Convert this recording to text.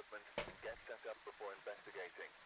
equipment, get set up before investigating.